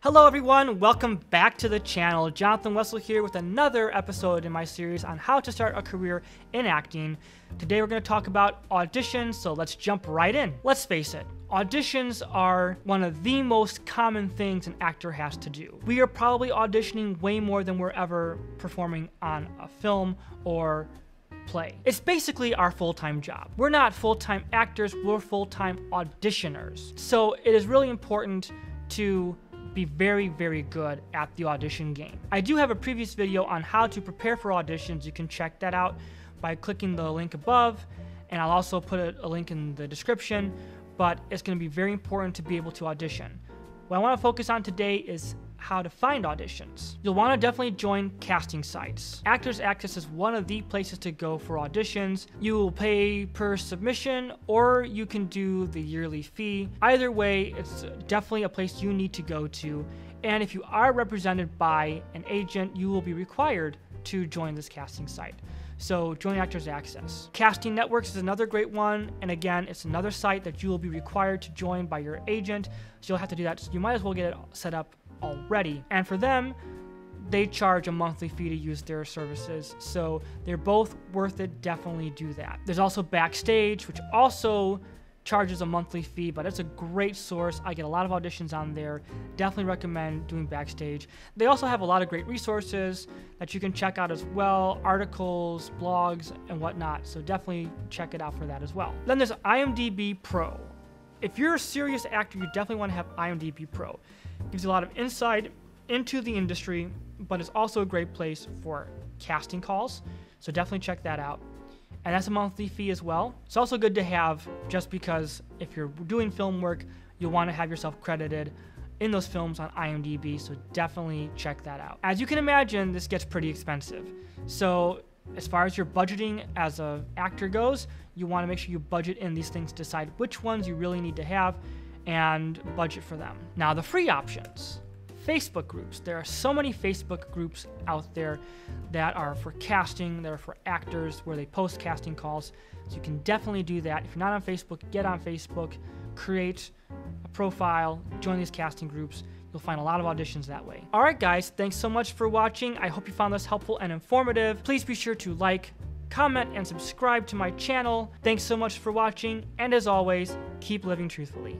Hello everyone, welcome back to the channel. Jonathan Wessel here with another episode in my series on how to start a career in acting. Today we're going to talk about auditions, so let's jump right in. Let's face it, auditions are one of the most common things an actor has to do. We are probably auditioning way more than we're ever performing on a film or play. It's basically our full-time job. We're not full-time actors, we're full-time auditioners. So it is really important to be very, very good at the audition game. I do have a previous video on how to prepare for auditions. You can check that out by clicking the link above, and I'll also put a, a link in the description, but it's gonna be very important to be able to audition. What I wanna focus on today is how to find auditions. You'll want to definitely join casting sites. Actors Access is one of the places to go for auditions. You will pay per submission or you can do the yearly fee. Either way, it's definitely a place you need to go to. And if you are represented by an agent, you will be required to join this casting site. So join Actors Access. Casting Networks is another great one, and again, it's another site that you will be required to join by your agent. So you'll have to do that. So you might as well get it set up already. And for them, they charge a monthly fee to use their services. So they're both worth it. Definitely do that. There's also Backstage, which also charges a monthly fee, but it's a great source. I get a lot of auditions on there. Definitely recommend doing Backstage. They also have a lot of great resources that you can check out as well articles, blogs, and whatnot. So definitely check it out for that as well. Then there's IMDb Pro. If you're a serious actor, you definitely want to have IMDb Pro It gives you a lot of insight into the industry, but it's also a great place for casting calls. So definitely check that out. And that's a monthly fee as well. It's also good to have just because if you're doing film work, you'll want to have yourself credited in those films on IMDb, so definitely check that out. As you can imagine, this gets pretty expensive. So as far as your budgeting as an actor goes, you want to make sure you budget in these things, decide which ones you really need to have, and budget for them. Now, the free options Facebook groups. There are so many Facebook groups out there that are for casting, that are for actors, where they post casting calls. So you can definitely do that. If you're not on Facebook, get on Facebook, create a profile, join these casting groups. You'll find a lot of auditions that way. All right, guys, thanks so much for watching. I hope you found this helpful and informative. Please be sure to like, comment, and subscribe to my channel. Thanks so much for watching, and as always, keep living truthfully.